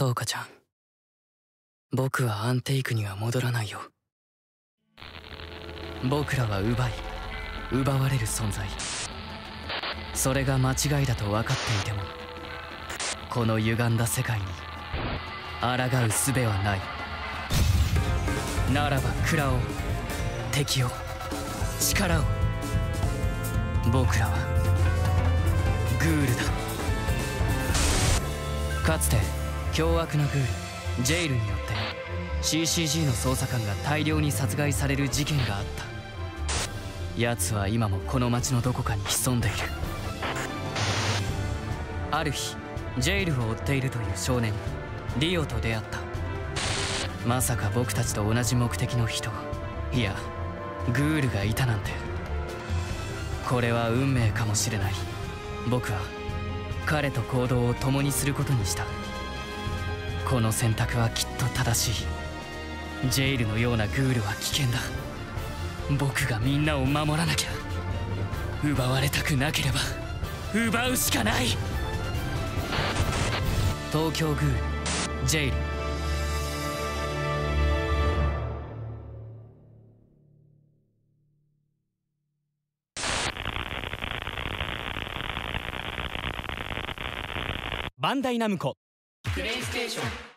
トウカちゃん。僕はアンテイクには戻らないよ。僕らは奪い奪われる存在。それが間違いだと分かっていてもこの歪んだ世界に抗う術はない。ならば食らおう敵を力を。僕らはグールだ。かつて凶悪なグールジェイルによって CCG の捜査官が大量に殺害される事件があった。奴は今もこの町のどこかに潜んでいる。ある日ジェイルを追っているという少年リオと出会った。まさか僕たちと同じ目的の人いやグールがいたなんて。これは運命かもしれない。僕は彼と行動を共にすることにした。この選択はきっと正しい。ジェイルのようなグールは危険だ。僕がみんなを守らなきゃ。奪われたくなければ。奪うしかない。東京グール。ジェイル。バンダイナムコ。プレイステーション。